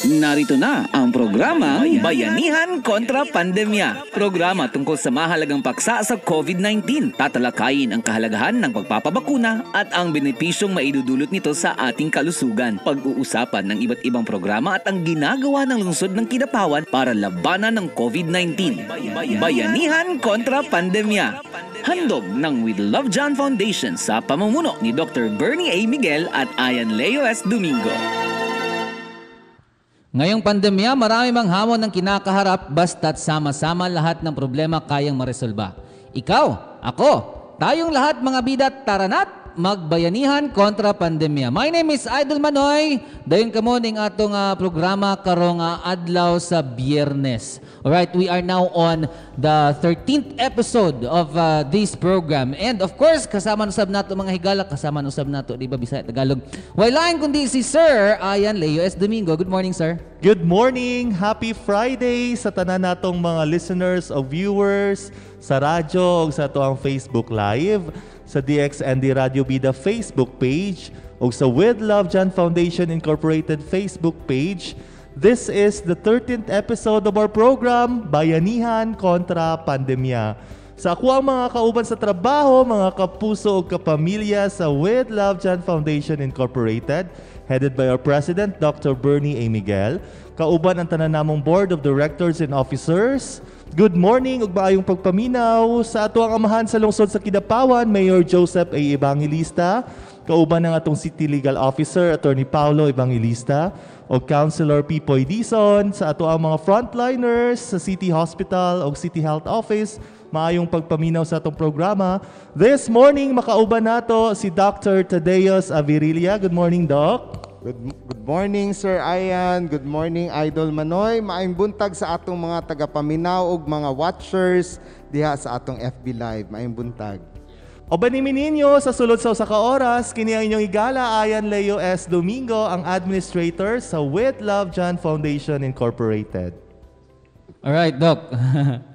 Narito na ang programa Bayanihan kontra Pandemya. Programa tungkol sa mahalagang paksa sa COVID-19. Tatalakayin ang kahalagahan ng pagpapabakuna at ang benepisyong maidudulot nito sa ating kalusugan. Pag-uusapan ng iba't ibang programa at ang ginagawa ng lungsod ng Kidapawan para labanan ng COVID-19. Bayanihan kontra Pandemya. Handog ng We Love John Foundation sa pamumuno ni Dr. Bernie A. Miguel at Ayan Leo S. Domingo. Ngayong pandemya, marami mang hamon ang kinakaharap basta't sama-sama lahat ng problema kayang maresolba. Ikaw, ako, tayong lahat mga bidat, taranat, magbayanihan kontra pandemya. My name is Idol Manoy. Dayon kamo ning atong ah, programa karong ah, adlaw sa Biyernes. Alright, we are now on the 13th episode of ah, this program. And of course, kasama nusab nato mga higala, kasama nusab nato di ba Bisaya Tagalog. Wala kundi si Sir Ayan Leo S. Domingo. Good morning, sir. Good morning! Happy Friday sa tanan natong mga listeners o viewers sa radyo o sa ato Facebook Live, sa DXND Radio Bida Facebook page o sa With Love John Foundation Incorporated Facebook page. This is the 13th episode of our program, Bayanihan kontra Pandemya. Sa ako ang mga kauban sa trabaho, mga kapuso o kapamilya sa With Love John Foundation Incorporated, headed by our President, Dr. Bernie A. Miguel, kauban ang tanan namong Board of Directors and Officers. Good morning ug maayong pagpaminaw sa ato ang amahan sa lungsod sa Kidapawan, Mayor Joseph A. Evangelista, kauban ng atong City Legal Officer, Attorney Paulo Evangelista, o Councilor Pipoy Dison, sa ato ang mga frontliners sa City Hospital o City Health Office, maayong pagpaminaw sa atong programa. This morning, makauban nato si Dr. Tadeos Avirilia. Good morning, Doc. Good, good morning, Sir Ayan. Good morning, Idol Manoy. Maayong buntag sa atong mga tagapaminaw ug mga watchers diha sa atong FB Live. Maayong buntag. O banimin ninyo sa sulod sa usa ka oras, kini ang inyong igala Ayan Leo S. Domingo, ang administrator sa With Love John Foundation Incorporated. All right, Doc.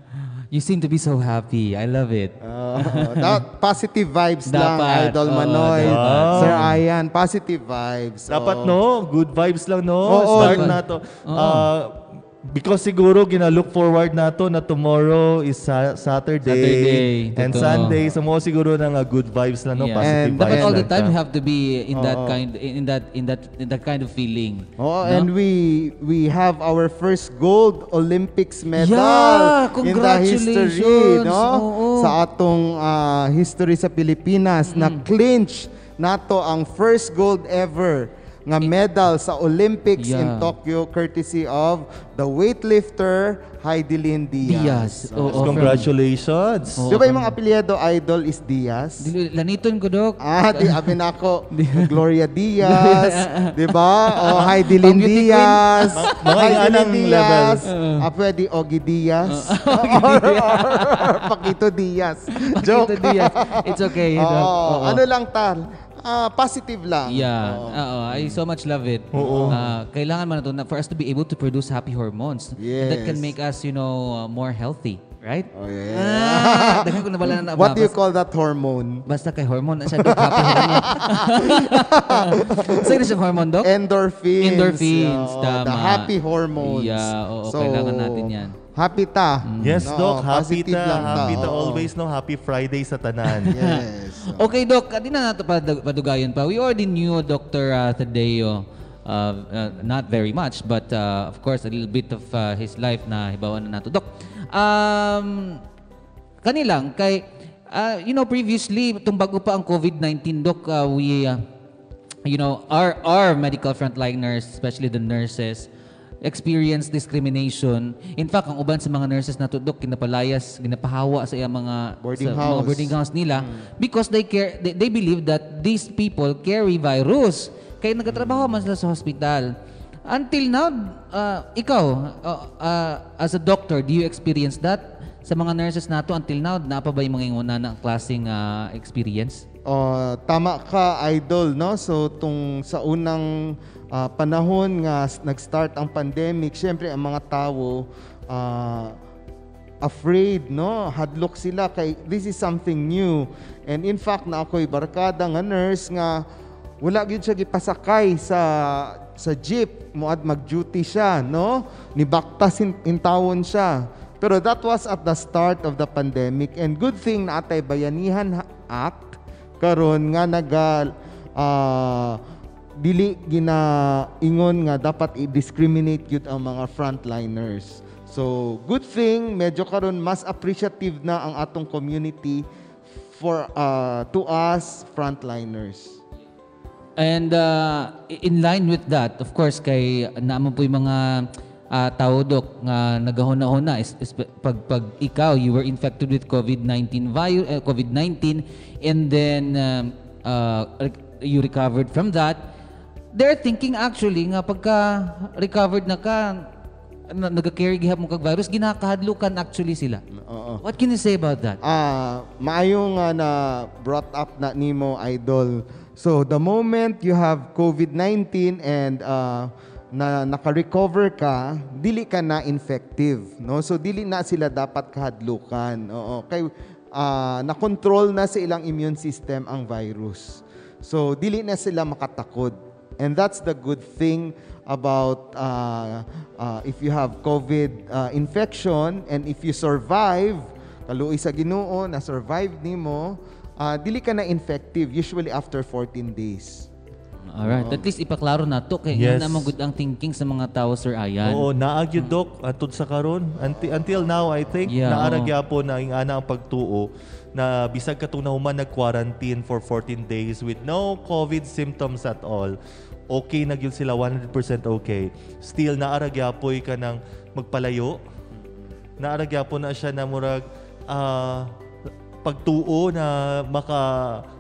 you seem to be so happy. I love it. Uh, da- positive vibes lang, Dapat. Idol Oo, Manoy. dapat. Sir Ayan, positive vibes. Dapat Oo. no, good vibes lang no. Oo, Start na to. Ah, because siguro gina-look forward na to na tomorrow is sa- Saturday, Saturday, and totoo. Sunday. So mo siguro na nga good vibes lang no, Yeah. positive And vibes. Dapat all the lang time you have to be in that Oo. kind in that in that in that kind of feeling. Oh, No? and we we have our first gold Olympics medal Yeah, in the history, congratulations. no? Oo. Sa atong ah, history sa Pilipinas na clinch nato ang first gold ever nga medal sa Olympics in Yeah. Tokyo courtesy of the weightlifter Heidelin Diaz. Diaz. Oo, from- Congratulations. Oo. Di ba yung mga apelyido idol is Diaz? Laniton ko, Doc. Ah, di abin ako. Gloria Diaz, di ba? O Heidelin Pang beauty Diaz. Heidelin Diaz. levels. Ah, pwede Ogie Diaz. or, or Paquito Diaz. Joke. Diaz. It's okay, Doc. Oo, Oo. ano lang tal? Ah, positive lang. Yeah, Oo. oo. I so much love it. Oo. Ah, kailangan man ito na for us to be able to produce happy hormones. And that can Yes. make us, you know, uh, more healthy, right? Oh, yeah. Ah, ko na na What do you call that hormone? basta kay hormone siya, Doc. Happy hormone. Na siyang hormone, Doc? Endorphins. Endorphins, Oo, tama. The happy hormones. Yeah, oo, kailangan natin yan. Happy ta. Yes, No, Doc. Happy ta. Happy ta always, no? Happy Friday sa tanan. Yes. Okay, Doc. Di na padag- padugayan pa. We already knew Dr. Uh, Tadeo, uh, uh, not very much, but uh, of course, a little bit of uh, his life na hibawan na nato. Doc, um, kanilang, kay, uh, you know, previously, itong bago pa ang COVID-19, Doc, uh, we, uh, you know, our, our medical frontliners, especially the nurses, experience discrimination. In fact, ang uban sa mga nurses na tudok kinapalayas, ginapahawa sa iyang mga Boarding sa mga house. boarding house nila because they care they, they believe that these people carry virus. Kaya nagatrabaho man sila sa hospital. Until now, uh, ikaw uh, uh, as a doctor, do you experience that sa mga nurses nato until now? Napa ba yung mga inguna na klaseng uh, experience? Oh, tama ka, idol, no? So, tung sa unang ah, panahon nga nag-start ang pandemic, syempre ang mga tao ah, afraid, no? Hadlok sila kay this is something new. And in fact, na ako'y barkada nga nurse nga wala gyud siya gipasakay sa sa jeep, muad mag-duty siya, no? Nibaktas in, intawon siya. Pero that was at the start of the pandemic and good thing na atay Bayanihan Ha- Act karon nga naga ah, dili gina ingon nga dapat i-discriminate yun ang mga frontliners. So, good thing medyo karon mas appreciative na ang atong community for uh, to us frontliners. And uh, in line with that, of course, kay naman po yung mga uh, tao dok nga nagahuna-huna is, is- pag pag ikaw you were infected with COVID-19 virus COVID-19 and then um, uh, you recovered from that they're thinking actually nga pagka recovered na ka na, nagka-carry gihap mo kag virus ginakahadlukan actually sila Oo. what can you say about that Ah, maayo nga na brought up na nimo idol. So the moment you have COVID-19 and uh, na naka-recover ka, dili ka na infective, no? So dili na sila dapat kahadlukan. Oo, kay ah, na-control na sa ilang immune system ang virus. So dili na sila makatakod. And that's the good thing about uh, uh, if you have COVID uh, infection and if you survive, kaluoy sa Ginoo na survive nimo, uh, dili ka na infective usually after 14 days. Alright, at least ipaklaro na to kay Yes. naman good ang thinking sa mga tao Sir Ayan. Oo, naagyo dok atud sa karon. Until, until now I think Yeah, naara gyapon na ana ang pagtuo na bisag katong nahuman nag-quarantine for 14 days with no COVID symptoms at all. Okay na gyud sila 100% okay. Still naara gyapoy ka ng magpalayo. Naara gyapon na siya na murag ah, pagtuo na maka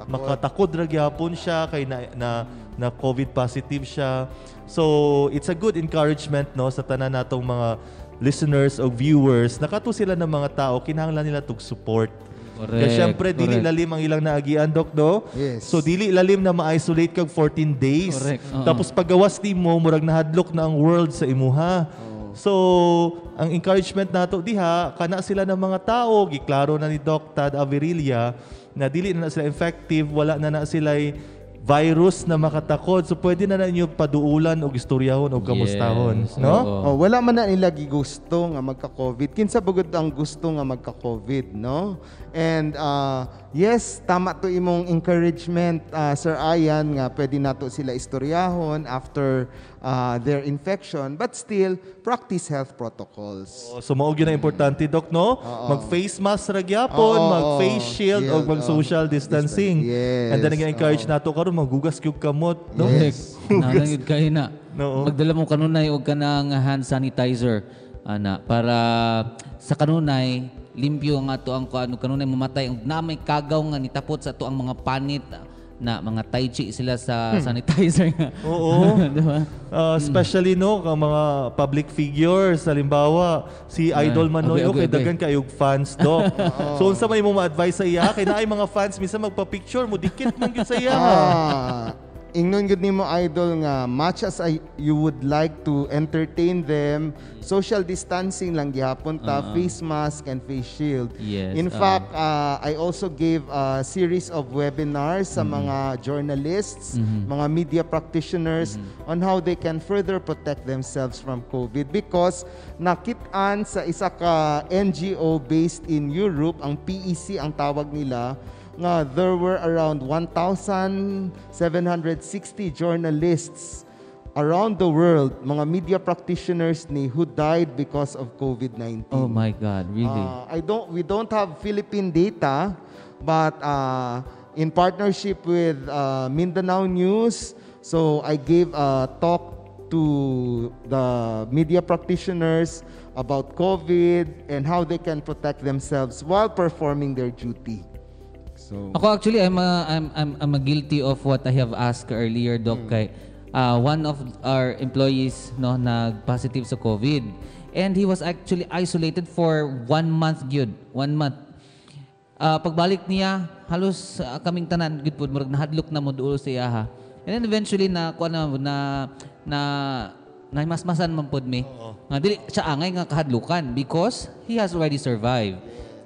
makatakod ra gyapon siya kay na, na na COVID positive siya. So it's a good encouragement no sa tanan natong mga listeners o viewers nakato sila ng mga tao kinahanglan nila tug support. Kaya Correct, syempre dili correct. lalim ang ilang naagian dok no. Yes. So dili lalim na ma-isolate kag 14 days. Correct, oo. Tapos paggawas ni mo murag nahadlok na ang world sa imuha. So, ang encouragement nato diha kana sila ng mga tao giklaro na ni Doc Tad Averilia na dili na sila effective, wala na na sila virus na makatakod. So pwede na na inyo paduulan o istoryahon o kamustahon, Yes, no? oo. Oh, wala man na nila gusto nga magka-COVID. Kinsa bugod ang gusto nga magka-COVID, no? And uh, yes, tama to imong encouragement, uh, Sir Ayan, nga pwede nato sila istoryahon after uh, their infection, but still, practice health protocols. Oh, So mao gyud na importante Doc, no? Mag-face mask ra gyapon, Oo, mag-face shield o shield, mag-social oo. distancing. Yes, And then encourage nato karon magugas gyud kamot, no? Correct. Nanangid kayo na. Oo. Magdala mo kanunay og kanang hand sanitizer ana para sa kanunay limpyo ang ato ang kuano kanunay mamatay ang na may kagaw nga nitapot sa ato ang mga panit na mga tai chi sila sa sanitizer nga. Oo. Di ba? Uh, especially no ang mga public figures halimbawa si Idol Manoy Okay, okay, okay, okay. dagan kayog fans do. so unsa may mo ma-advise sa iya kay naay mga fans minsan magpa-picture mo dikit man gyud sa iya. Ah, ingnon gud nimo idol nga much as I, you would like to entertain them, social distancing lang gihapon ta, face mask and face shield. Yes, In ah. fact, uh, I also gave a series of webinars sa mga journalists, mga media practitioners on how they can further protect themselves from COVID because nakit-an sa isa ka NGO based in Europe, ang PEC ang tawag nila, nga there were around 1,760 journalists around the world, mga media practitioners ni who died because of COVID-19. Oh my god, really? Uh, I don't we don't have Philippine data, but uh, in partnership with uh, Mindanao News, so I gave a talk to the media practitioners about COVID and how they can protect themselves while performing their duty. So Ako actually I'm a, I'm I'm I'm a guilty of what I have asked earlier doc kay uh, one of our employees no nag-positive sa COVID. And he was actually isolated for one month gyud. One month. Ah, pagbalik niya halos ah, kaming tanan gud pud murag nahadlok na mo duol sa iya ha. And then eventually na kuan na na na na masmasan man pud mi nga dili siya angay nga kahadlukan because he has already survived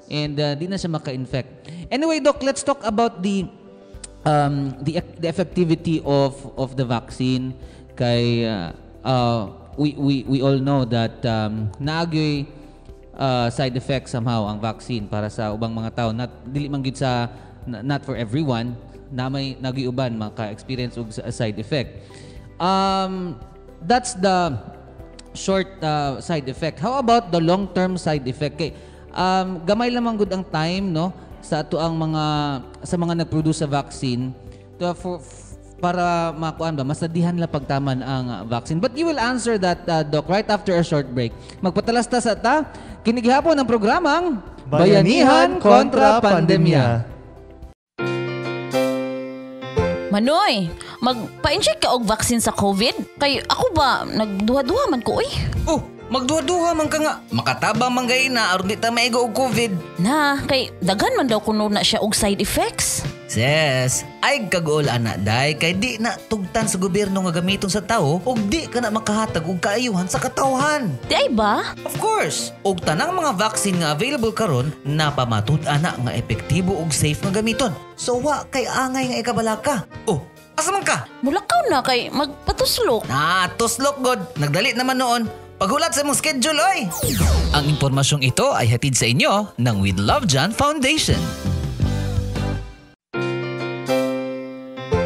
and uh, di na siya maka-infect anyway doc let's talk about the um, the, the effectivity of of the vaccine kay uh, uh, we, we, we all know that um, naagyoy uh, side effects somehow ang vaccine para sa ubang mga tao. Not, dili man gyud sa, not for everyone, na may nagiuban maka-experience og sa- side effect. Um, that's the short uh, side effect. How about the long-term side effect? Kay, um, gamay lamang good ang time no sa ato ang mga sa mga nag-produce sa vaccine to, for, para makuan ba masadihan la pagtaman ang uh, vaccine. But you will answer that uh, doc right after a short break. Magpatalas ta sa ta kinigihapon ng programang Bayanihan kontra Pandemya. Manoy, magpa-inject ka og vaccine sa COVID? Kay ako ba, nagduha-duha man ko, uy. Oh, magduha-duha man ka nga. Makatabang man gay na aron di ta maigo og COVID. Na, kay dagan man daw kuno na siya og side effects. Ses, ay kagol ana day kay di na tugtan sa gobyerno nga gamiton sa tao ug di ka na makahatag og kaayuhan sa katawhan. Di ay ba? Of course, og tanang mga vaccine nga available karon napamatud ana nga epektibo ug safe nga gamiton. So wa kay angay nga ikabalaka. Oh, asa man ka? Mulakaw na kay magpatuslok. Ah, tuslok god. Nagdali naman noon. Paghulat sa mong schedule, oy! Ang impormasyong ito ay hatid sa inyo ng With Love John Foundation.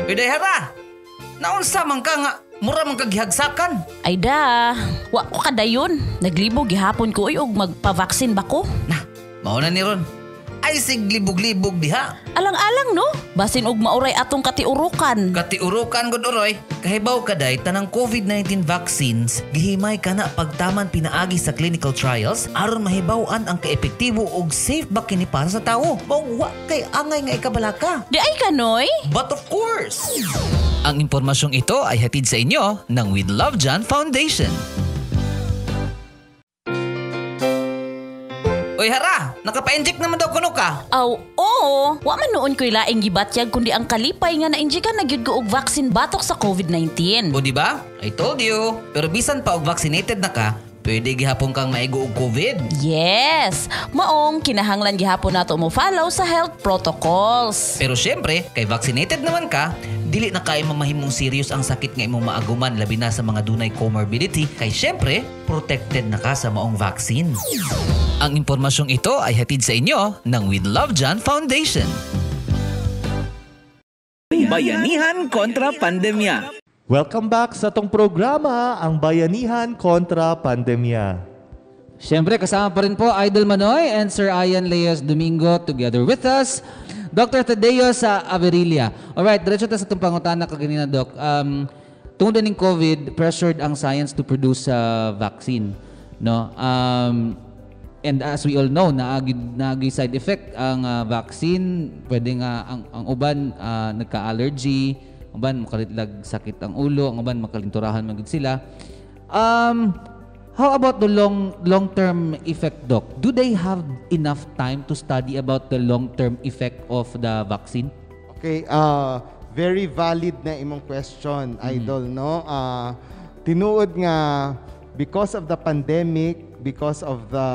Uday hara! Naunsa man ka nga, mura man kagihagsakan. Ay da, wa ko kadayon. Naglibo gihapon ko uy og magpa-vaccine ba ko? Na, mauna ni Ron. Ay siglibog-libog diha. Alang-alang no? Basin og mauray atong katiurukan. Katiurukan gud uroy, kahibaw kaday tanang COVID-19 vaccines gihimay kana pagtaman pinaagi sa clinical trials aron mahibaw-an ang kaepektibo ug safe ba kini para sa tawo. Mao wa kay angay nga ikabalaka. Di ay kanoy? But of course! Ang impormasyong ito ay hatid sa inyo ng With Love John Foundation. Uy hara, nakapa-inject naman daw kuno ka. Aw, oo. Wa man noon ko'y laing gibatyag kundi ang kalipay nga nainjikan na gyud ko og vaccine batok sa COVID-19. O di ba? I told you. Pero bisan pa og vaccinated na ka, pwede gihapon kang maigo og COVID. Yes! Maong kinahanglan gihapon nato mo follow sa health protocols. Pero syempre, kay vaccinated naman ka, dili na kay mamahimong serious ang sakit nga imong maaguman labi na sa mga dunay comorbidity kay syempre protected na ka sa maong vaccine. Ang impormasyong ito ay hatid sa inyo ng With Love John Foundation. Bayanihan kontra pandemya. Welcome back sa tong programa, ang Bayanihan kontra Pandemya. Siyempre, kasama pa rin po Idol Manoy and Sir Ian Leos Domingo together with us. Dr. Tadeo sa Averilia. Alright, diretso ta sa itong pangutana kaganina, Doc. Um, tungod ng COVID, pressured ang science to produce a vaccine. No? Um, and as we all know, naagi, naagi side effect ang ah, vaccine. Pwede nga ang, ang uban ah, nagka-allergy, uban makalitlag sakit ang ulo, ang uban makalinturahan magid sila. Um, how about the long long-term effect, doc? Do they have enough time to study about the long-term effect of the vaccine? Okay, uh, very valid na imong question, idol, no? Uh, tinuod nga because of the pandemic, because of the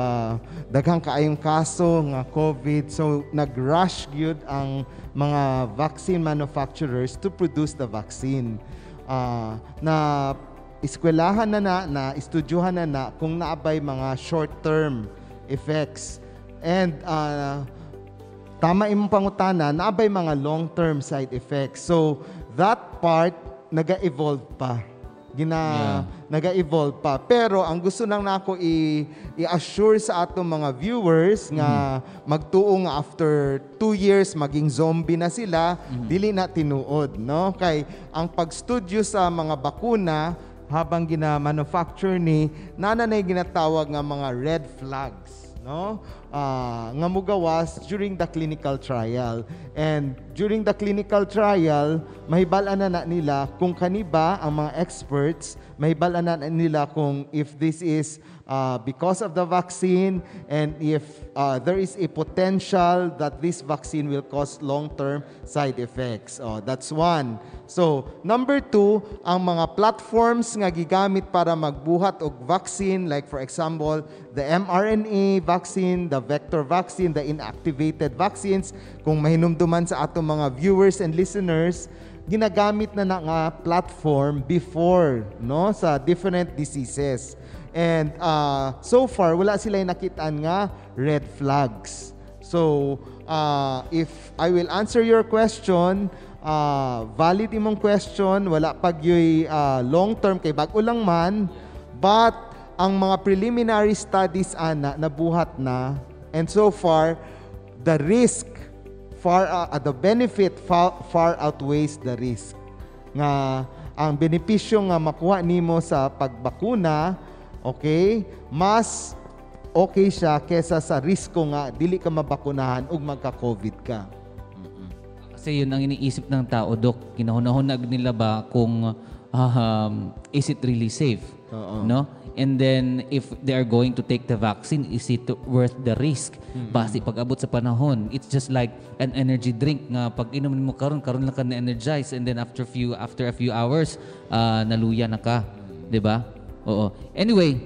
daghang kaayong kaso nga COVID, so nag-rush gyud ang mga vaccine manufacturers to produce the vaccine. Uh, na eskwelahan na na, na estudyuhan na na kung naabay mga short-term effects. And uh, tama imong pangutana, naabay mga long-term side effects. So, that part, naga-evolve pa. Gina, naga-evolve pa. Pero, ang gusto nang nako i- i-assure sa atong mga viewers nga magtuo nga after two years, maging zombie na sila, dili na tinuod. No? Kay, ang pag-studio sa mga bakuna, habang gina-manufacture ni, nananay ginatawag nga mga red flags no? Ah, nga mugawas during the clinical trial. And during the clinical trial, mahibalan na, na nila kung kaniba ang mga experts, mahibalan na, na nila kung if this is ah, because of the vaccine and if ah, there is a potential that this vaccine will cause long-term side effects. Oh, that's one. So, number two, ang mga platforms nga gigamit para magbuhat og vaccine, like for example, the mRNA vaccine, the vector vaccine, the inactivated vaccines, kung mahinumduman sa atong mga viewers and listeners, ginagamit na na nga platform before no sa different diseases. And uh, so far wala sila nakitaan nga red flags. So uh, if I will answer your question, uh, valid imong question, wala pag yoy uh, long term kay bag-o lang man, but ang mga preliminary studies ana nabuhat na and so far the risk far uh, the benefit far, far outweighs the risk nga ang benepisyo nga makuha nimo sa pagbakuna okay mas okay siya kesa sa risko nga dili ka mabakunahan ug magka-covid ka Kasi yun ang iniisip ng tao, Dok. Kinahunahunag nila ba kung um, is it really safe? Oo. No? And then, if they are going to take the vaccine, is it worth the risk? Base pag-abot sa panahon, it's just like an energy drink nga pag inom mo karon karon lang ka na-energize and then after few after a few hours, uh, naluya na ka. 'Di ba? Oo. Anyway,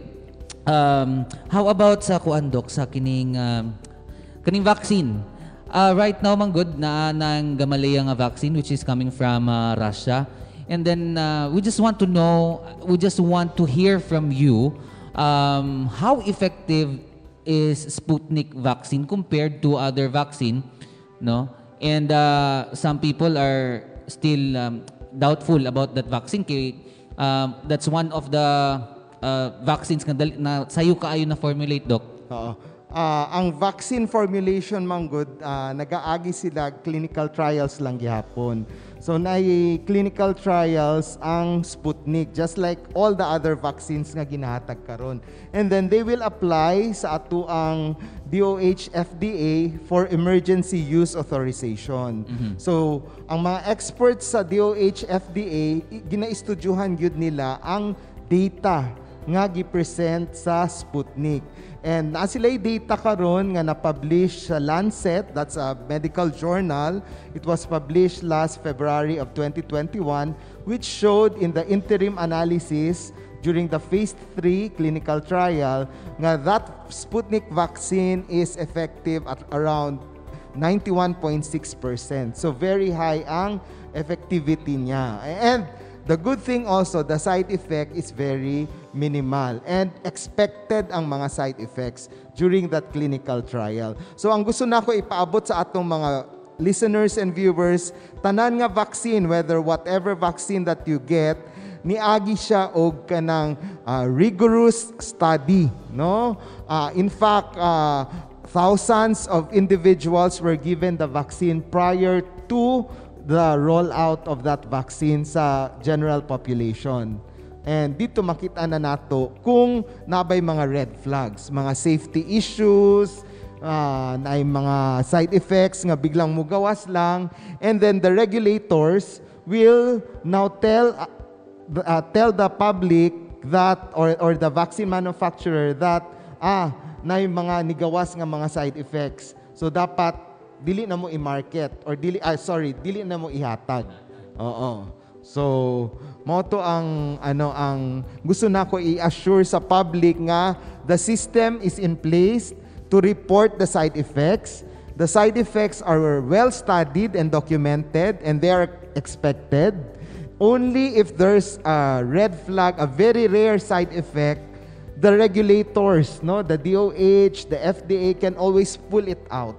um, how about sa kuan Dok, sa kining um, kaning vaccine? Uh, right now, man good, na ng Gamaleya nga vaccine which is coming from uh, Russia. And then uh, we just want to know, we just want to hear from you um, how effective is Sputnik vaccine compared to other vaccine, no? And uh, some people are still um, doubtful about that vaccine. Kay, um, that's one of the uh, vaccines nga dali- na sayo kaayo na formulate, Doc. Oo. Ah, ang vaccine formulation manggod ah, nagaagi sila clinical trials lang gihapon. So na clinical trials ang Sputnik just like all the other vaccines nga ginahatag karon. And then they will apply sa ato ang DOH FDA for emergency use authorization. So ang mga experts sa DOH FDA ginaistudyuhan gyud nila ang data nga gi-present sa Sputnik. And na sila data karon nga na-publish sa Lancet, that's a medical journal. It was published last February of 2021 which showed in the interim analysis during the phase 3 clinical trial nga that Sputnik vaccine is effective at around 91.6%. So very high ang effectivity niya. And the good thing also, the side effect is very minimal and expected ang mga side effects during that clinical trial. So ang gusto nako ipaabot sa atong mga listeners and viewers, tanan nga vaccine, whether whatever vaccine that you get, niagi siya og kanang ah, rigorous study, no? Ah, in fact, ah, thousands of individuals were given the vaccine prior to the rollout of that vaccine sa general population. And dito makita na nato kung nabay mga red flags, mga safety issues, uh, na mga side effects nga biglang mugawas lang. And then the regulators will now tell uh, uh, tell the public that or or the vaccine manufacturer that ah na mga nigawas nga mga side effects. So dapat dili na mo i-market or dili ah, sorry, dili na mo ihatag. Oo. So mo to ang ano ang gusto nako i-assure sa public nga the system is in place to report the side effects. The side effects are well studied and documented and they are expected. Only if there's a red flag, a very rare side effect, the regulators, no, the DOH, the FDA can always pull it out.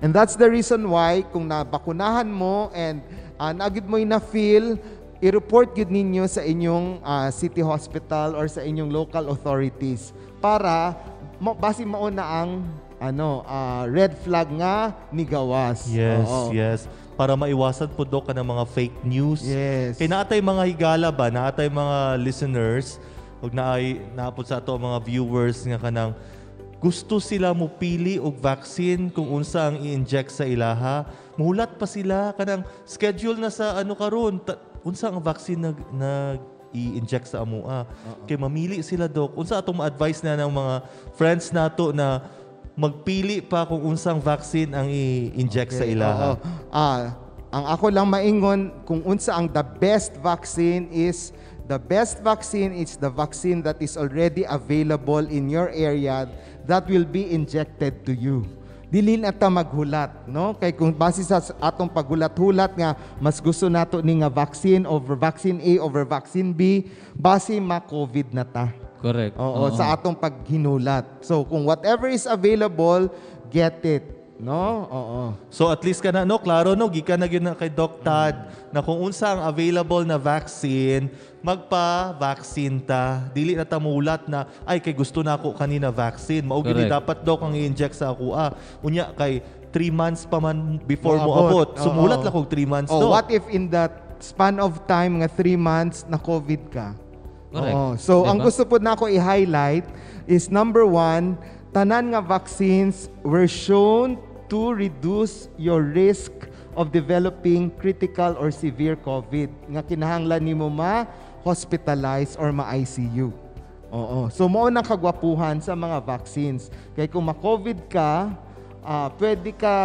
And that's the reason why kung nabakunahan mo and uh, nagid mo na feel i-report gid ninyo sa inyong ah, city hospital or sa inyong local authorities para ma- basi mao na ang ano ah, red flag nga nigawas. Yes, Oo. yes. Para maiwasan po do ka ng mga fake news. Yes. Kay naatay mga higala ba, naatay mga listeners, ug naay naapod sa ato mga viewers nga kanang gusto sila mo pili og vaccine kung unsa ang i-inject sa ilaha. Muhulat pa sila kanang schedule na sa ano karon unsa ang vaccine nag nag i-inject sa amua. Kay mamili sila dok. Unsa atong ma-advise na ng mga friends nato na magpili pa kung unsang vaccine ang i-inject sa Okay, ilaha. oo. Ah, ang ako lang maingon kung unsa ang the best vaccine is the best vaccine is the vaccine that is already available in your area that will be injected to you. Dili na ta maghulat, no? Kay kung base sa atong paghulat-hulat nga mas gusto nato ni nga vaccine over vaccine A over vaccine B, base ma-COVID na ta. Correct. Oo, sa atong paghinulat. So kung whatever is available, get it, no? Oo. So at least ka na, no, klaro, no, gikan na yun na kay Doc Tad na kung unsa ang available na vaccine, magpa-vaccine ta. Dili na tamulat na, ay, kay gusto na ako kanina vaccine. Maugi Correct. dapat Doc ang i-inject sa ako. Ah, unya, kay 3 months pa man before mo Moabot. abot. Sumulat Oo. lang kog 3 months, Oh, what if in that span of time nga three months na COVID ka? Correct. Oo. So, ang Diba? gusto po na ako i-highlight is number one, tanan nga vaccines were shown to reduce your risk of developing critical or severe COVID. Nga kinahanglan nimo ma hospitalize or ma-ICU. Oo. So, mo nang kagwapuhan sa mga vaccines. Kaya kung ma-COVID ka, ah, pwede ka,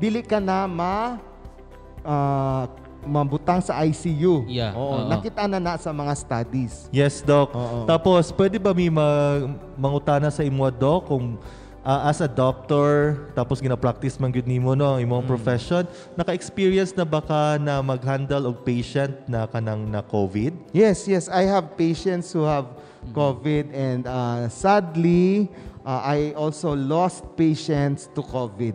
dili ka na ma ah, mabutang sa ICU. Yeah, Oo, oo. nakita na na sa mga studies. Yes, Doc. Oo. Tapos, pwede ba may mag, mangutana sa imo, Doc, kung ah, as a doctor, tapos gina-practice man gyud nimo no, imong Mm. profession, naka-experience na ba ka na mag-handle og patient na kanang na COVID? Yes, yes, I have patients who have COVID and uh, sadly, uh, I also lost patients to COVID.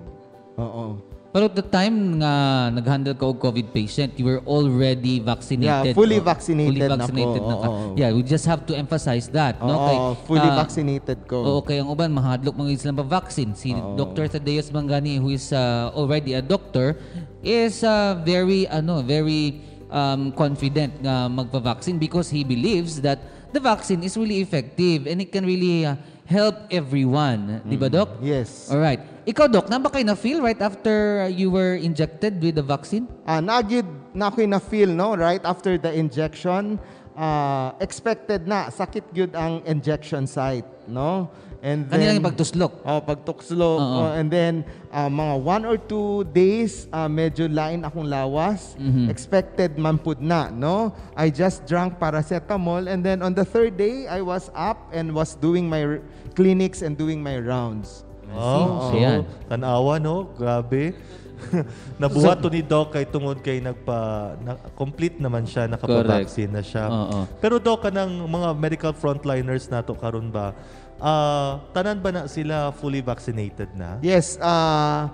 Oo. Pero at the time nga nag-handle ka og COVID patient, you were already Yeah, vaccinated. fully no? vaccinated Fully na vaccinated ko, na ka. oo. Yeah, we just have to emphasize that. no? Oo, Kay, fully ah, vaccinated ko. Oo, kay ang uban mahadlok mga sila pa vaccine. Si Dr. Thaddeus Mangani who is uh, already a doctor is uh, very ano, very um, confident nga magpa-vaccine because he believes that the vaccine is really effective and it can really uh, help everyone. Di ba, Doc? Yes. Alright. Ikaw, Doc, na ba kayo na-feel right after you were injected with the vaccine? Ah, nagyud na ako'y na-feel, no? Right after the injection, ah, expected na, sakit gyud ang injection site, no? And Kanina yung pagtuslok. Oh, pagtukslok. Oo. Oh, and then, ah, mga one or two days, ah, medyo lain akong lawas. Mhm. Expected man pud na, no? I just drank paracetamol and then on the third day, I was up and was doing my clinics and doing my rounds. Oh, So, yan. tanawa no, grabe. Nabuhat to ni Doc kay tungod kay nagpa na, complete naman siya nakapa-vaccine na siya. Oo. Pero Doc kanang mga medical frontliners nato karon ba ah, tanan ba na sila fully vaccinated na? Yes, uh,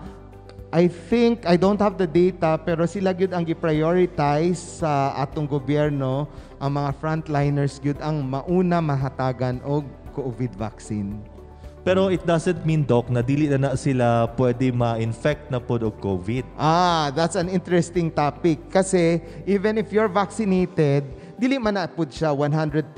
I think, I don't have the data, pero sila gyud ang gi-prioritize sa atong gobyerno, ang mga frontliners gyud ang mauna mahatagan og COVID vaccine. Pero it doesn't mean Doc na dili na, na sila pwede ma-infect na pod og COVID. Ah, that's an interesting topic. Kasi even if you're vaccinated, dili man na pud siya 100%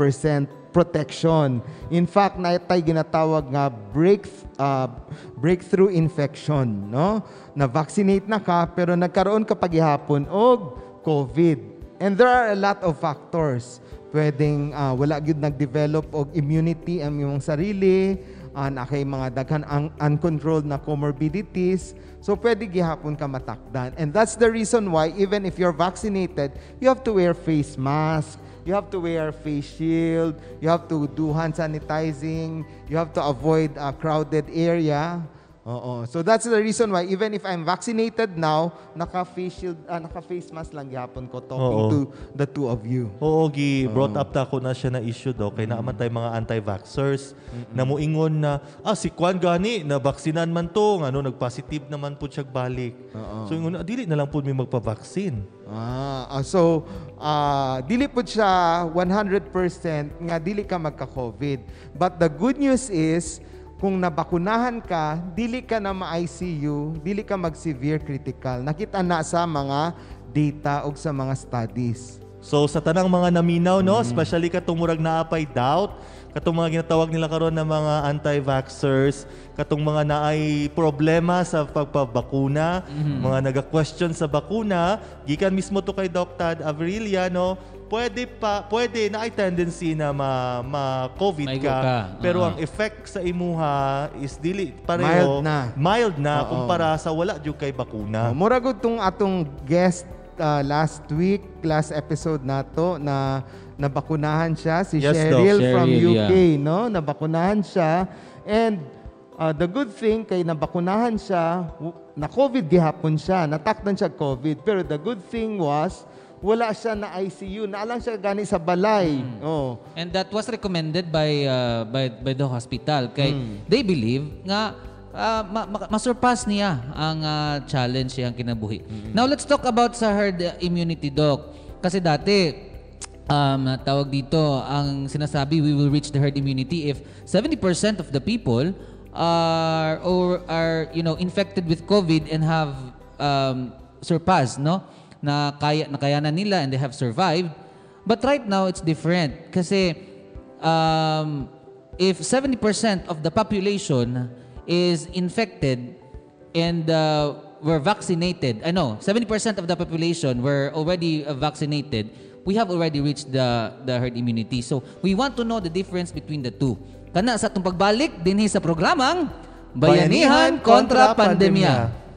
protection. In fact, na tay ginatawag nga break, uh, breakthrough infection, no? Na vaccinate na ka pero nagkaroon ka paghihapon og COVID. And there are a lot of factors. Pwedeng ah, wala gyud nag-develop og immunity ang imong sarili, uh, na mga daghan ang uncontrolled na comorbidities. So pwede gihapon ka matakdan. And that's the reason why even if you're vaccinated, you have to wear face mask, you have to wear face shield, you have to do hand sanitizing, you have to avoid a crowded area. Oo. So that's the reason why even if I'm vaccinated now, naka-face shield, ah, naka-face mask lang gihapon ko talking Oo. to the two of you. Oo, gi brought up ta ko na siya na issue do kay naaman tay mga anti-vaxxers na muingon na ah si Kwan gani na baksinan man to ano nag-positive naman po siya balik. So ingon ah, dili na lang po mi magpa-vaccine. Ah, ah, so ah, dili pud siya 100% nga dili ka magka-COVID. But the good news is kung nabakunahan ka, dili ka na ma-ICU, dili ka mag-severe critical. Nakita na sa mga data o sa mga studies. So sa tanang mga naminaw no, especially katong murag naapay doubt, katong mga ginatawag nila karon na mga anti-vaxxers, katong mga naay problema sa pagpabakuna, mga naga-question sa bakuna, gikan mismo to kay Dr. Avrilia no, pwede pa pwede na ay tendency na ma, ma COVID ka, ka. pero Oo. ang effect sa imuha is dili pareho Mild na. mild na Oo. kumpara sa wala jud kay Uh, bakuna. mura gud tong atong guest uh, last week, last episode nato na nabakunahan siya si Yes, Doc. Cheryl from Cheryl, UK, no? Nabakunahan siya and ah, the good thing kay nabakunahan siya, na COVID gihapon siya, natakdan siya COVID. Pero the good thing was, wala siya na ICU, naalang siya gani sa balay. Oh. And that was recommended by uh, by by the hospital kay they believe nga uh, ma- ma- masurpass niya ang uh, challenge siyang kinabuhi. Now let's talk about sa herd immunity doc. Kasi dati um, tawag dito ang sinasabi we will reach the herd immunity if 70% of the people are or are you know infected with COVID and have um, surpassed no na kaya nakayanan nila and they have survived But right now, it's different. Kasi um, if 70% of the population is infected and uh, were vaccinated, I know, 70% of the population were already uh, vaccinated, we have already reached the, the herd immunity. So, we want to know the difference between the two. Kana sa itong pagbalik dinhi sa programang Bayanihan kontra Pandemya.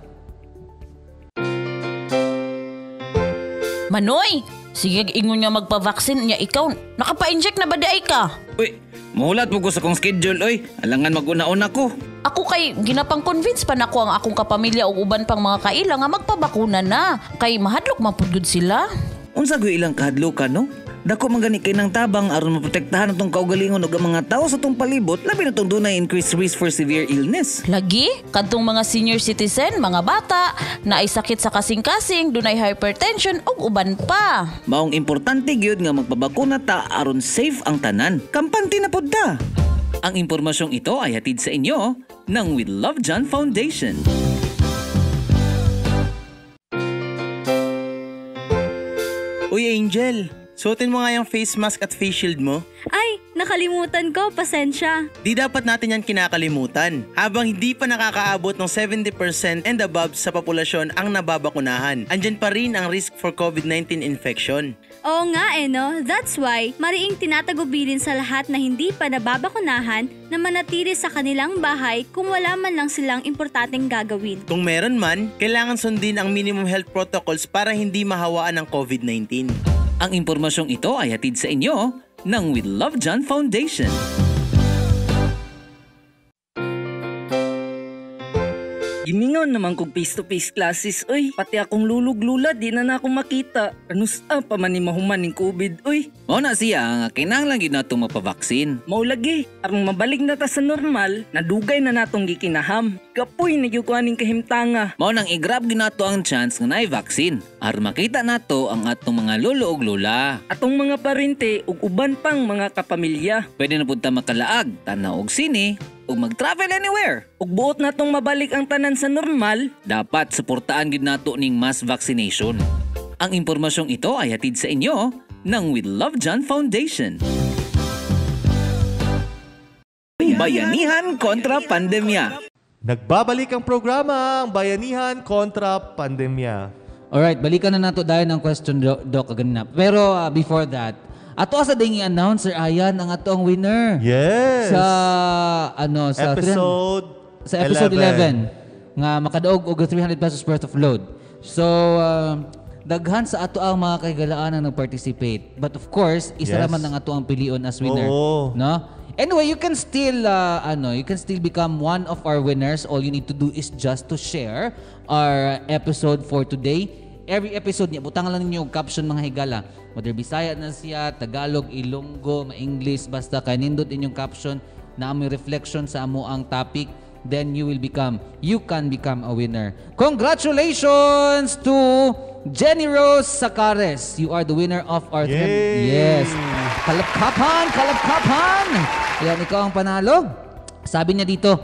Manoy, sige ingon nga magpa-vaccine niya ikaw. Nakapa-inject na ba di ay ka? Uy, muhulat mo ko sa kong schedule, oy. Alangan maguna-una ko. Ako kay ginapang-convince pa nako ang akong kapamilya o uban pang mga kaila nga magpabakuna na. Kay mahadlok mapudgod sila. Unsa gyud ilang kahadlukan, no? Dako man gani kay nang tabang aron maprotektahan atong kaugalingon ug ang mga tawo sa atong palibot labi na tong dunay increased risk for severe illness. Lagi, kadtong mga senior citizen, mga bata, na ay sakit sa kasing-kasing, dunay hypertension ug uban pa. Maong importante gyud nga magpabakuna ta aron safe ang tanan. Kampante na pud ta. Ang impormasyong ito ay hatid sa inyo ng We Love John Foundation. Uy Angel, suotin mo nga yung face mask at face shield mo. Ay, nakalimutan ko, pasensya. Di dapat natin yan kinakalimutan. Habang hindi pa nakakaabot ng 70% and above sa populasyon ang nababakunahan, andyan pa rin ang risk for COVID-19 infection. Oo nga eh no, that's why mariing tinatagubilin sa lahat na hindi pa nababakunahan na manatili sa kanilang bahay kung wala man lang silang importanteng gagawin. Kung meron man, kailangan sundin ang minimum health protocols para hindi mahawaan ng COVID-19. Ang impormasyong ito ay hatid sa inyo ng We Love John Foundation. Gimingon naman kog face-to-face classes, oy. Pati akong lulog-lula, di na na ako makita. Anus ah, pa man ni mahuman ning COVID, oy. Mao na siya nga kinahanglan gyud nato mapavaksin. Mao lagi, aron mabalik na ta sa normal, nadugay na natong gikinaham. Kapoy na gyud aning kahimtanga. Mao nang i-grab gyud nato ang chance nga naay vaccine aron makita nato ang atong mga lolo ug lola. Atong mga parente ug uban pang mga kapamilya. Pwede na pud ta makalaag, tanaw og sine, ug mag-travel anywhere. Ug buot natong mabalik ang tanan sa normal, Dapat suportaan gid nato ning mass vaccination. Ang impormasyong ito ay hatid sa inyo ng We Love John Foundation. Bayanihan kontra Pandemya. Nagbabalik ang programa ang Bayanihan kontra Pandemya. Alright, balikan na nato dahil ng question do, doc ganina. Pero uh, before that, ato sa ding i-announce Sir Ayan ang atong winner. Yes! Sa ano sa episode sa episode 11, nga makadaog og 300 pesos worth of load. So uh, daghan sa ato ang mga kagalaan ang nag-participate. But of course, isa Yes. naman ang ato ang pilion as winner, Oo. no? Anyway, you can still uh, ano, you can still become one of our winners. All you need to do is just to share our episode for today. Every episode niya, butang lang ninyo og caption mga higala. Whether Bisaya na siya, Tagalog, Ilonggo, Ma-English, basta kay nindot inyong caption na amoy reflection sa amo ang topic, then you will become, you can become a winner. Congratulations to Jenny Rose Sacares. You are the winner of our Yay! Yes. Kalapkapan, kalapkapan. Yan, ikaw ang panalo. Sabi niya dito,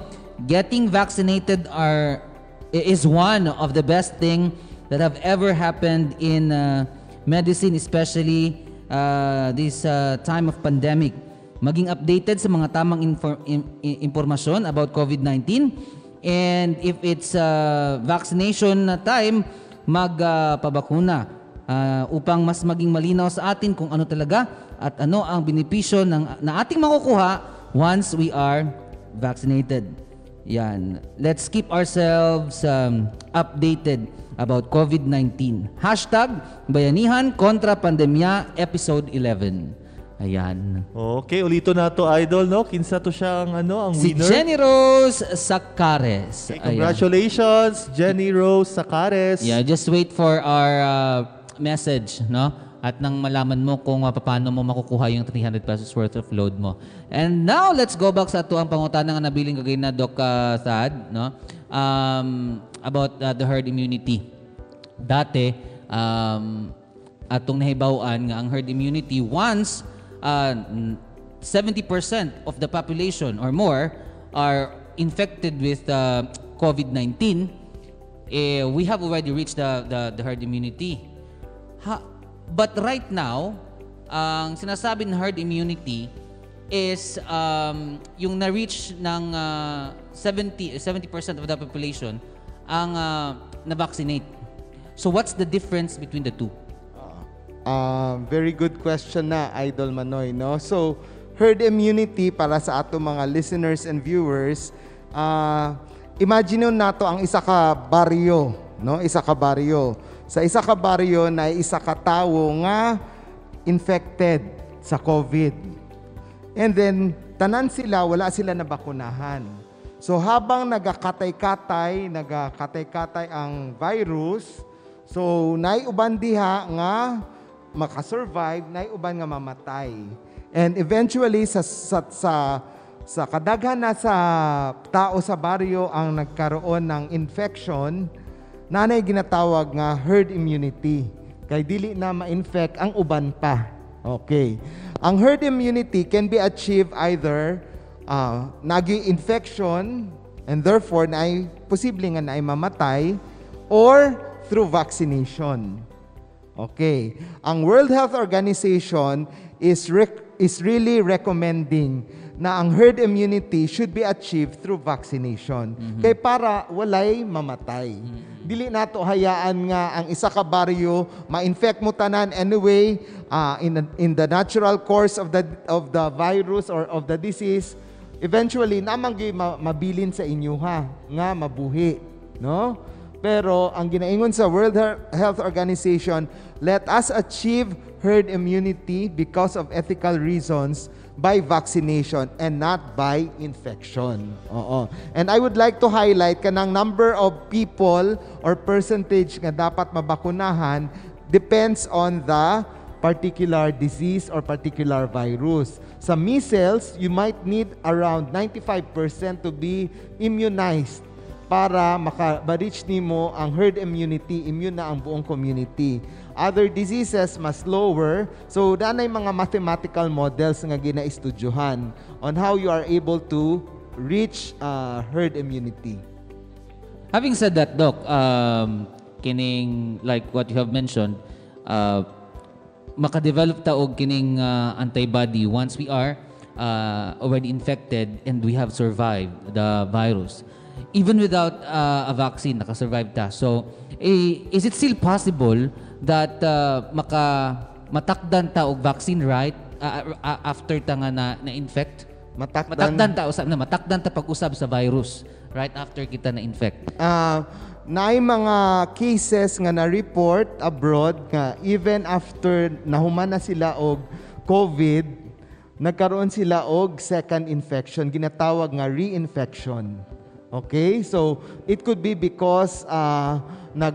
getting vaccinated are is one of the best thing that have ever happened in uh, medicine, especially uh, this uh, time of pandemic. Maging updated sa mga tamang infor- in- in- impormasyon about COVID-19 and if it's uh, vaccination na time, magpabakuna uh, upang mas maging malinaw sa atin kung ano talaga at ano ang benepisyo ng, na ating makukuha once we are vaccinated. Yan. Let's keep ourselves um, updated about COVID-19. Hashtag Bayanihan kontra Pandemya Episode 11. Ayan. Okay, ulito na to idol, no? Kinsa to siya ang ano, ang Si winner. Jenny Rose Sacares. Okay, Ayan. congratulations, Jenny Rose Sacares. Yeah, just wait for our uh, message, no? At nang malaman mo kung uh, paano mo makukuha yung 300 pesos worth of load mo. And now, let's go back sa ito ang pangutana nga nabiling kagay na Doc uh, Thad, no? Um, about uh, the herd immunity. Dati, um, atong nahibawan nga ang herd immunity once uh, 70% of the population or more are infected with uh, COVID-19, eh, we have already reached the, the, the herd immunity. Ha, but right now, ang sinasabi ng herd immunity is um, yung na-reach ng uh, 70, 70% of the population ang uh, na-vaccinate. So what's the difference between the two? Ah, very good question na, Idol Manoy, no? So, herd immunity para sa ato mga listeners and viewers, ah, imagine nato ang isa ka baryo, no? Isa ka baryo. Sa isa ka baryo na isa ka tawo nga infected sa COVID. And then, tanan sila, wala sila nabakunahan. So habang nagakatay-katay, nagakatay-katay ang virus, so naiuban diha nga makasurvive, naiuban nga mamatay. And eventually sa sa sa, sa kadaghan na sa tao sa baryo ang nagkaroon ng infection, nanay ginatawag nga herd immunity. Kay dili na ma-infect ang uban pa. Okay. Ang herd immunity can be achieved either uh, nagi infection and therefore na ay posible nga na ay mamatay or through vaccination. Okay. Ang World Health Organization is rec- is really recommending na ang herd immunity should be achieved through vaccination. Kay para walay mamatay. Dili nato hayaan nga ang isa ka baryo ma-infect mo tanan anyway uh, in the, in the natural course of the of the virus or of the disease eventually namang ma- mabilin sa inyo ha nga mabuhi no pero ang ginaingon sa World He- Health Organization, let us achieve herd immunity because of ethical reasons by vaccination and not by infection. Oo. And I would like to highlight kanang number of people or percentage nga dapat mabakunahan depends on the particular disease or particular virus. Sa measles, you might need around 95% to be immunized para maka-reach nimo ang herd immunity, immune na ang buong community. Other diseases mas lower, so danay mga mathematical models nga ginaistudyohan on how you are able to reach uh, herd immunity. Having said that, Doc, um, kining like what you have mentioned, uh, makadevelop ta og kining uh, antibody once we are uh, already infected and we have survived the virus. Even without uh, a vaccine, nakasurvive ta. So, eh, is it still possible that uh, maka matakdan ta og vaccine right uh, uh, after ta nga na, na-infect? Matakdan- matakdan ta usab na matakdan ta pag-usab sa virus right after kita na-infect. uh, naay mga cases nga na-report abroad nga even after nahuman na sila og COVID, nagkaroon sila og second infection, ginatawag nga reinfection. Okay? So, it could be because uh, nag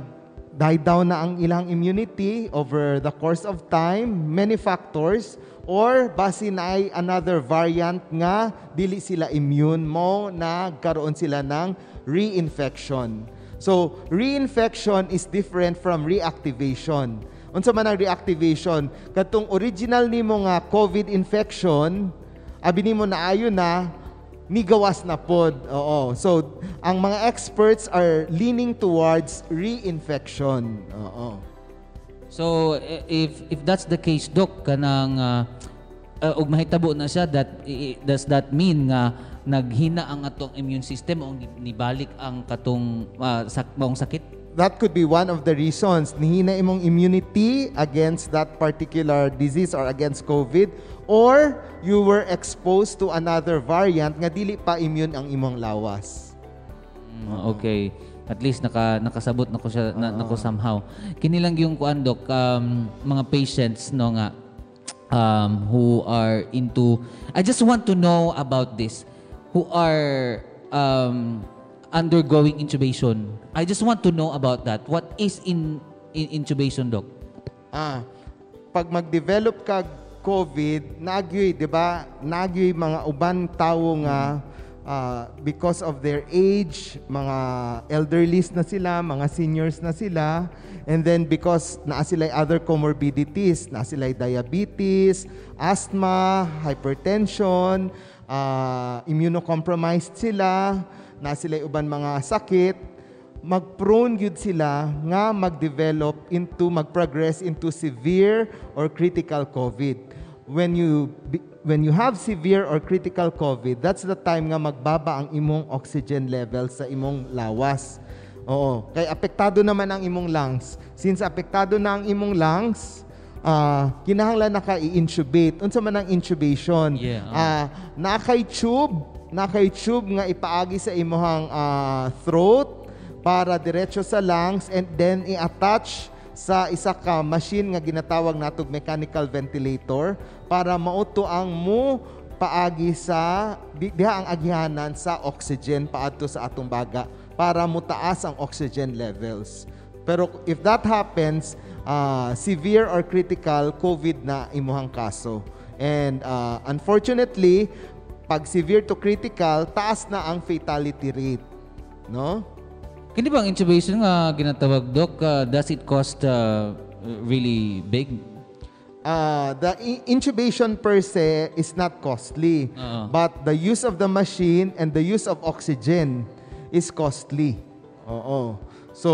die down na ang ilang immunity over the course of time, many factors, or basi na ay another variant nga dili sila immune mo na karoon sila ng reinfection. So, reinfection is different from reactivation. Unsa man ang reactivation? Katong original nimo nga COVID infection, abi nimo na ayo na migawas na pod. Oo. So, ang mga experts are leaning towards reinfection. Oo. So i- if if that's the case doc kanang uh, uh, og mahitabo na siya that does that mean nga naghina ang atong immune system o ni- nibalik ang katong uh, sak maong sakit? That could be one of the reasons. Nihina imong immunity against that particular disease or against COVID or you were exposed to another variant nga dili pa immune ang imong lawas. Mm, okay. At least naka nakasabot na ko siya na, nako somehow. Kini lang yung kuan doc um, mga patients no nga um, who are into I just want to know about this who are um, undergoing intubation. I just want to know about that. What is in, in intubation, doc? Ah, pag mag-develop ka COVID, nagyoy, di ba? Nagyoy mga uban tawo nga ah, because of their age, mga elderlies na sila, mga seniors na sila, and then because naa sila other comorbidities, naa sila diabetes, asthma, hypertension, ah, immunocompromised sila, na sila uban mga sakit, mag-prone yun sila nga mag-develop into, mag-progress into severe or critical COVID. When you when you have severe or critical COVID, that's the time nga magbaba ang imong oxygen level sa imong lawas. Oo. Kay apektado naman ang imong lungs. Since apektado na ang imong lungs, ah kinahanglan na ka i-intubate. Unsa man ang intubation? Yeah, oo. Ah, na kay tube, na kay tube nga ipaagi sa imong ah, throat para diretso sa lungs and then i-attach sa isa ka machine nga ginatawag natog mechanical ventilator para mauto ang mo paagi sa di- diha ang agihanan sa oxygen paadto sa atong baga para mutaas ang oxygen levels. Pero if that happens, ah, severe or critical COVID na imuhang kaso. And ah, unfortunately, pag severe to critical, taas na ang fatality rate. No? Kini bang intubation nga ginatawag, doc? uh, does it cost uh, really big? Uh, the intubation per se is not costly, Oo. but the use of the machine and the use of oxygen is costly. Oo. So,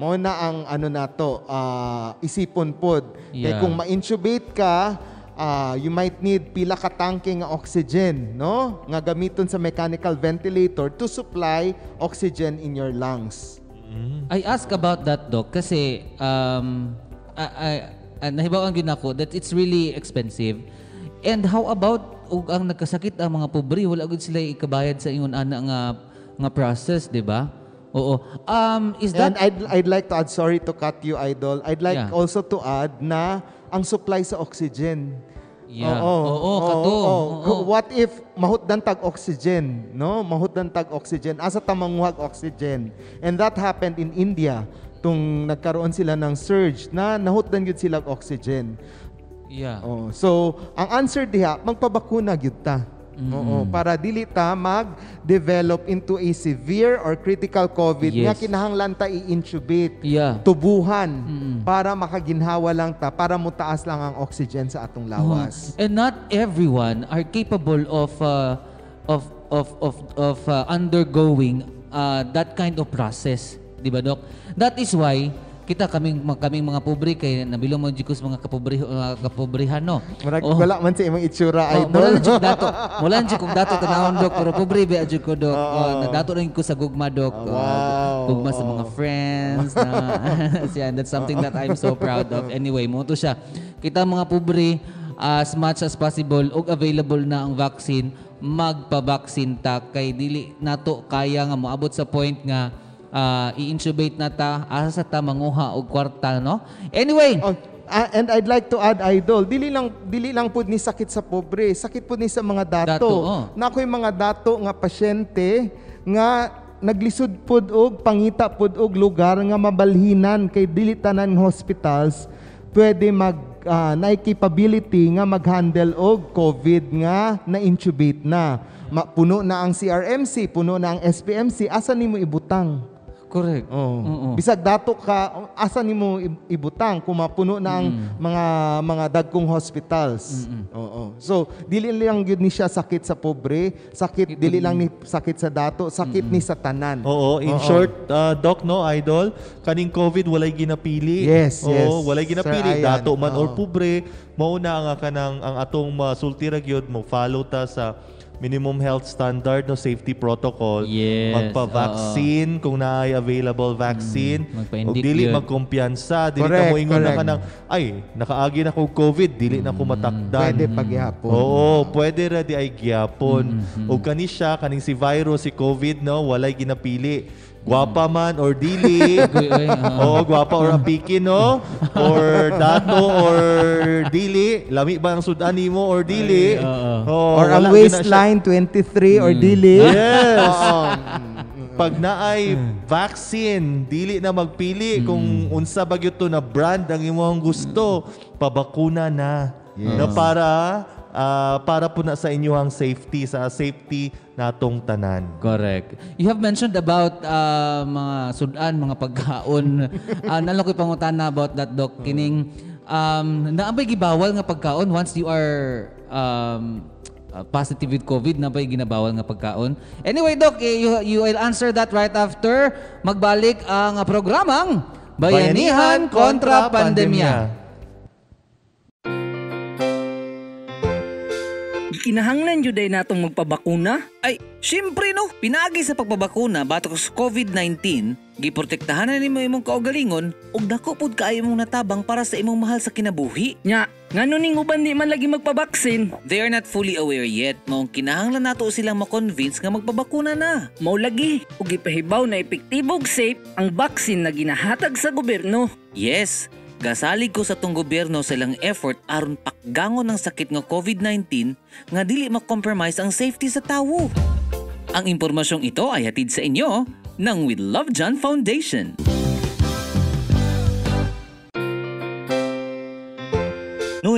mo na ang ano na to, uh, isipon pod. Kaya Yeah. kung ma-intubate ka, uh, you might need pila ka tangke nga oxygen, no? Nga gamiton sa mechanical ventilator to supply oxygen in your lungs. I ask about that, Doc, kasi um, I, I, I, nahibawan gyud ako that it's really expensive. And how about ug ang nagkasakit ang mga pobre, wala gud sila ikabayad sa ingon ana nga nga process, di ba? Oo. Um, is that And I'd, I'd like to add, sorry to cut you, Idol. I'd like Yeah. also to add na ang supply sa oxygen. Yeah. Oo, Oo, kato. Oo. Ku- What if mahutdan tag oxygen, no? Mahutdan tag oxygen, asa ta manguhag oxygen. And that happened in India tung nagkaroon sila ng surge na nahutdan gyud sila oxygen. Yeah. Oh, so ang answer diha magpabakuna gyud ta. Oo, para dili ta mag-develop into a severe or critical COVID nga Yes. kinahanglan ta i-intubate Yeah. tubuhan para makaginhawa lang ta para mutaas lang ang oxygen sa atong lawas. And not everyone are capable of uh, of of of of uh, undergoing uh, that kind of process, 'di ba, Doc? That is why kita kaming kaming mga pobre kay nabilong mo jud mga kapobre uh, kapobrihan no. Murag Oh. wala man sa imong itsura Oh, idol. na jud dato. Na jud kong dato tanawon dok pero pobre ba jud ko dok. Oh, nadato rin ko sa gugma dok. Oh, Oh, wow. gugma sa mga friends na yeah, that's something that I'm so proud of. Anyway, mo to siya. Kita mga pobre as much as possible ug available na ang vaccine magpa-vaccine ta kay dili nato kaya nga moabot sa point nga ah, i-intubate na ta asa sa ta manguha og kwarta no. Anyway, Oh, ah, and I'd like to add idol, dili lang dili lang pud ni sakit sa pobre, sakit pud ni sa mga dato. Dato, oh. Na ako'y mga dato nga pasyente nga naglisod pud og pangita pud og lugar nga mabalhinan kay dili tanan hospitals pwede mag ah, na capability nga mag-handle og COVID nga na-intubate na. Ma, puno na ang CRMC, puno na ang SPMC, asa nimo ibutang? Correct. Oh. Oo. Bisag dato ka, asa nimo ib- ibutang kung mapuno na ang mga mga dagkong hospitals. Oo. So, dili lang gyud ni siya sakit sa pobre, sakit dili lang ni sakit sa dato, sakit ni sa tanan. Oo, in Oo. short, uh, Doc, no, Idol, kaning COVID, walay ginapili. Yes, Oo, yes. walay Sir ginapili. Ayan, Dato man or oo. pubre, mauna nga kanang ang atong masulti ra gyud mo follow ta sa minimum health standard no safety protocol Yes, magpa-vaccine kung naay available vaccine Mm, o dili yun. magkumpiyansa dili Correct, ka mo ingon na correct. kanang ay nakaagi na ko covid dili na ko matakdan Pwede paghihapon. Oo, pwede ra di ay gyapon. O kani siya kaning si virus si COVID no, walay ginapili Gwapa man or dili. Ah. Oo, gwapa or apiki, no? Or dato or dili. Lami ba ang sudan mo or dili? Oo, Or wala ang waistline 23 or dili. Yes. Pag naay vaccine, dili na magpili kung unsa ba gyud to na brand ang imong gusto, pabakuna na. Na para ah, para po na sa inyong safety, sa safety natong tanan. Correct. You have mentioned about uh, mga sudan, mga pagkaon. uh, nalo ko'y pangutana about that, Doc. Kining, um, naabay gibawal nga pagkaon once you are um, uh, positive with COVID, naabay ginabawal nga pagkaon. Anyway, Doc, eh, you, you will answer that right after magbalik ang uh, programang Bayanihan kontra Pandemya. Kinahanglan jud ay natong magpabakuna. Ay, syempre no, pinagi sa pagpabakuna batok sa COVID-19, giprotektahan na nimo imong kaugalingon ug dako pud kaayo mong natabang para sa imong mahal sa kinabuhi. Nya, ngano ning uban di man lagi magpabaksin? They are not fully aware yet, maong kinahanglan nato silang makonvince nga magpabakuna na. Mao lagi ug ipahibaw na epektibo ug safe ang baksin na ginahatag sa gobyerno. Yes, gasalig ko sa tong gobyerno sa ilang effort aron pakgangon ng sakit nga COVID-19 nga dili ma-compromise ang safety sa tawo. Ang impormasyong ito ay hatid sa inyo ng We Love John Foundation.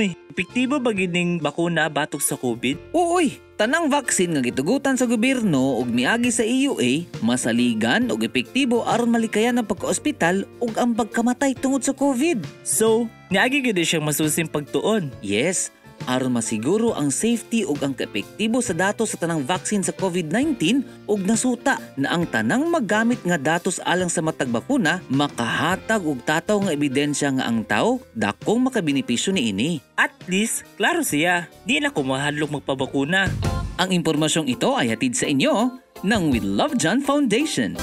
Noy, epektibo ba gining bakuna batok sa COVID? Uy, tanang vaccine nga gitugutan sa gobyerno ug miagi sa EUA masaligan ug epektibo aron malikayan ang pagka-ospital ug ang pagkamatay tungod sa COVID. So, niagi gyud siyang masusim pagtuon. Yes, aron masiguro ang safety ug ang kaepektibo sa datos sa tanang vaccine sa COVID-19 ug nasuta na ang tanang magamit nga datos alang sa matag bakuna makahatag og tataw nga ebidensya nga ang tao dakong makabenepisyo niini. At least, klaro siya, di na ko mahadlok magpabakuna. Ang impormasyong ito ay hatid sa inyo ng We Love John Foundation.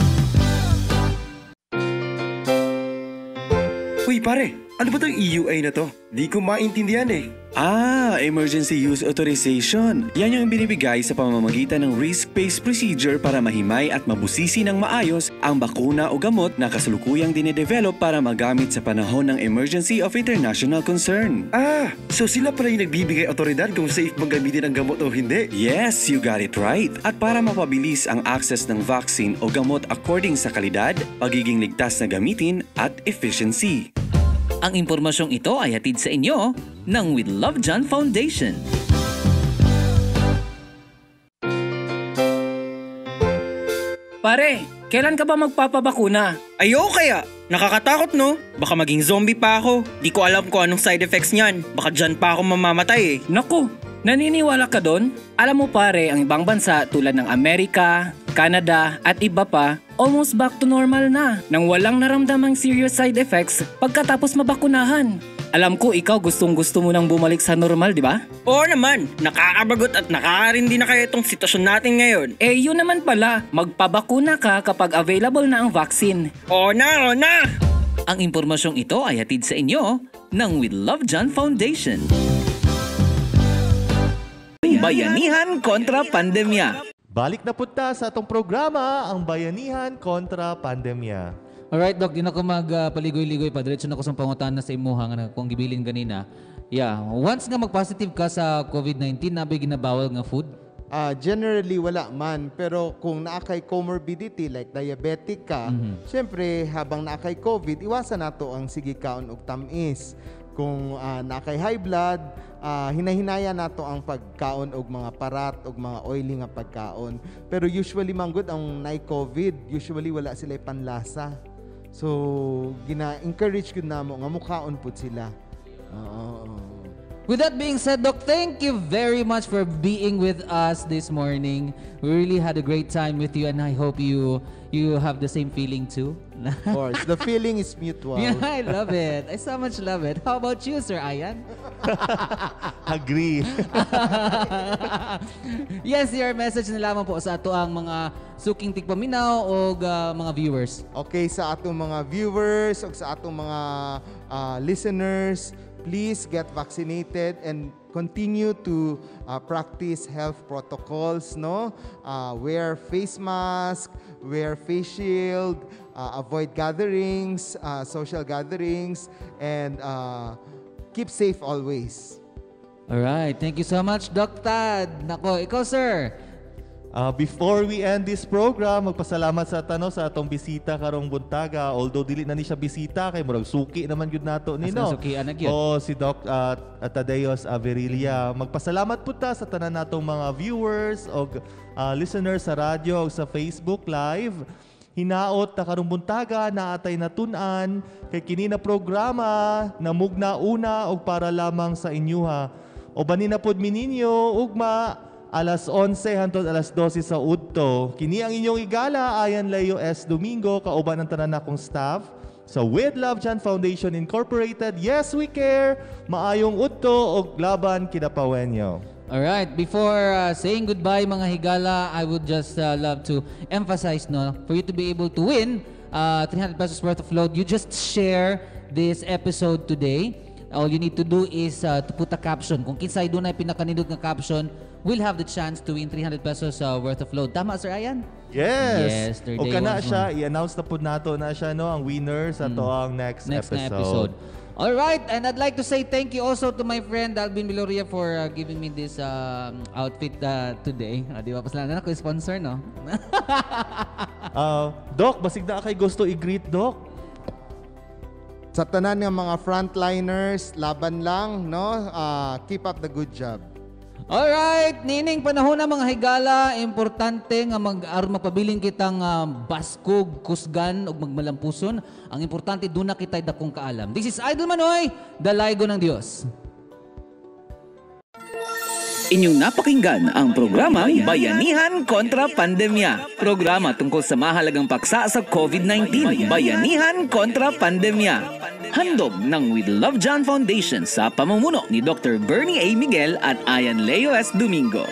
Uy pare, ano ba tong EUA na to? Di ko maintindihan eh. Ah, Emergency Use Authorization. Yan yung binibigay sa pamamagitan ng risk-based procedure para mahimay at mabusisi ng maayos ang bakuna o gamot na kasalukuyang dinedevelop para magamit sa panahon ng emergency of international concern. Ah, so sila pala yung nagbibigay otoridad kung safe bang gamitin ang gamot o hindi? Yes, you got it right. At para mapabilis ang access ng vaccine o gamot according sa kalidad, pagiging ligtas na gamitin at efficiency. Ang impormasyong ito ay hatid sa inyo ng We Love John Foundation. Pare, kailan ka ba magpapabakuna? Ayo kaya, nakakatakot no? Baka maging zombie pa ako. Di ko alam kung anong side effects niyan. Baka dyan pa ako mamamatay eh. Naku, naniniwala ka doon? Alam mo pare, ang ibang bansa tulad ng Amerika, Canada at iba pa, almost back to normal na nang walang naramdamang serious side effects pagkatapos mabakunahan. Alam ko ikaw gustong gusto mo nang bumalik sa normal, di ba? Oo naman, nakakabagot at nakakarindi na kaya itong sitwasyon natin ngayon. Eh yun naman pala, magpabakuna ka kapag available na ang vaccine. Oo na, oo na! Ang impormasyong ito ay hatid sa inyo ng We Love John Foundation. Bayanihan kontra Pandemya. Balik na punta sa atong programa, ang Bayanihan kontra Pandemya. Alright, Doc, di na ko magpaligoy-ligoy pa. Diretso na ko sa pangutan na sa imuha nga kung gibilin ganina. Yeah, once nga mag-positive ka sa COVID-19, nabi ginabawal nga food? Ah, generally wala man pero kung naakay comorbidity like diabetic ka, syempre habang naakay COVID, iwasan nato ang sige kaon og tamis. Kung ah, naakay high blood, ah, hinahinaya nato ang pagkaon og mga parat og mga oily nga pagkaon. Pero usually manggod ang naay COVID, usually wala sila panlasa. So gina-encourage gud namo nga mukaon pud sila. Oo. oo. With that being said, Doc, thank you very much for being with us this morning. We really had a great time with you and I hope you you have the same feeling too. Of course, the feeling is mutual. yeah, I love it. I so much love it. How about you, Sir Ayan? Agree. yes, your message na lamang po sa ato ang mga suking tigpaminaw o uh, mga viewers. Okay, sa atong mga viewers o sa atong mga ah, listeners, please get vaccinated and continue to uh, practice health protocols, no? Uh, wear face mask, wear face shield, uh, avoid gatherings, uh, social gatherings, and uh, keep safe always. Alright, thank you so much, Doc Tad. Nako, ikaw sir. Uh, before we end this program, magpasalamat sa tano sa atong bisita karong buntaga. Although dili na ni siya bisita kay murag suki naman gyud nato ni no. nasukian na gyud. O si Doc uh, Tadeos Averilia. Magpasalamat pud ta sa tanan natong mga viewers o uh, listeners sa radyo o sa Facebook Live. Hinaot na karong buntaga na atay natun-an kay kini na programa na mugna una og para lamang sa inyuha. O banin na pod mininyo ugma alas 11 hangtod alas 12 sa udto. Kini ang inyong igala ayan Leo S. Domingo kauban ang tanan akong staff sa With Love Chan Foundation Incorporated. Yes, we care. Maayong udto og laban kinapawenyo. Alright, before uh, saying goodbye mga higala, I would just uh, love to emphasize no, for you to be able to win uh, 300 pesos worth of load, you just share this episode today. All you need to do is uh, to put a caption. Kung kinsay doon ay pinakanindot nga caption, will have the chance to win 300 pesos uh, worth of load. Tama, Sir Ayan? Yes. Yes, o kana siya, i-announce na po nato na siya no ang winner sa to ang next. Next episode. na episode. All right, and I'd like to say thank you also to my friend Alvin Viloria for uh, giving me this um, outfit uh, today. Uh, di ba? Pasalanan ako yung sponsor, no? Uh, Doc, basig na kay gusto i-greet, Doc. Sa tanan ng mga frontliners, laban lang, no? Ah, keep up the good job. Alright, nining panahon na mga higala, importante nga mag-aron mapabiling kitang uh, baskog, kusgan ug magmalampuson. Ang importante doon na kita'y dakong kaalam. This is Idol Manoy, Dalaygo ng Diyos. Inyong napakinggan ang programang Bayanihan kontra Pandemya. Programa tungkol sa mahalagang paksa sa COVID-19. Bayanihan kontra Pandemya. Handog ng With Love John Foundation sa pamumuno ni Dr. Bernie A. Miguel at Ayan Leo S. Domingo.